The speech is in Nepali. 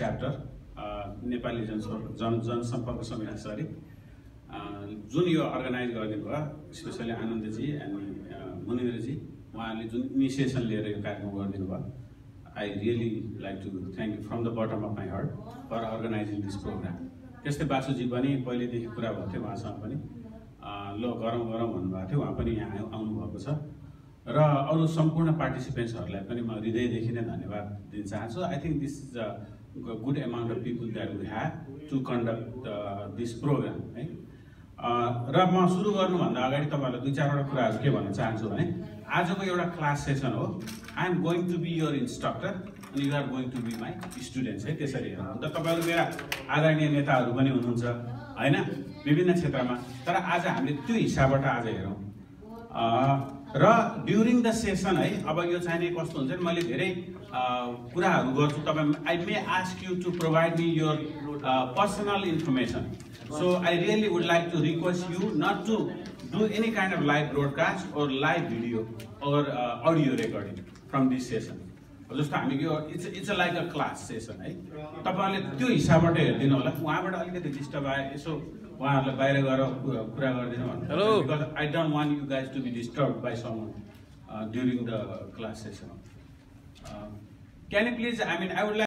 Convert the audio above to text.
च्याप्टर नेपाली जन जन जनसम्पर्क समिति सरी जुन यो अर्गनाइज गरिदिनु भयो स्पेसली आनन्दजी एन्ड मुनिन्द्रजी उहाँहरूले जुन इनिसिएसन लिएर यो कार्यक्रम गरिदिनु भयो I really like to thank you from the bottom of my heart for organizing this program त्यस्तै बासुजी पनि पहिलेदेखि कुरा भएको थियो उहाँसँग पनि। ल गरौँ गरौँ भन्नुभएको थियो उहाँ पनि यहाँ आउनुभएको छ। र अरू सम्पूर्ण पार्टिसिपेन्ट्सहरूलाई पनि म हृदयदेखि नै धन्यवाद दिन चाहन्छु। I think this is a good amount of people that we have to conduct this program है र म सुरु गर्नुभन्दा अगाडि तपाईँहरूलाई दुई चारवटा कुराहरू के भन्न चाहन्छु भने आजको एउटा क्लास सेसन हो I am going to be your instructor अनि you're going to be my students है त्यसरी अन्त तपाईँहरू मेरा आदरणीय नेताहरू पनि हुनुहुन्छ होइन विभिन्न क्षेत्रमा तर आज हामीले त्यो हिसाबबाट आज हेरौँ र ड्युरिङ द सेसन है अब यो चाहिने कस्तो हुन्छ नि मैले धेरै कुराहरू गर्छु। तपाईँ I may ask you to provide me your personal information so I really would like to request you not to do any kind of live broadcast or live video or audio recording from this session जस्तो हामी यो it's it's like a class session है? तपाईँहरूले त्यो हिसाबबाट हेरिदिनु होला। उहाँबाट अलिकति डिस्टर्ब आयो यसो उहाँहरूलाई बाहिर गएर कुरा गरिदिनु भन्नु because I don't want you guys to be disturb by some during the class session can you please I mean I would like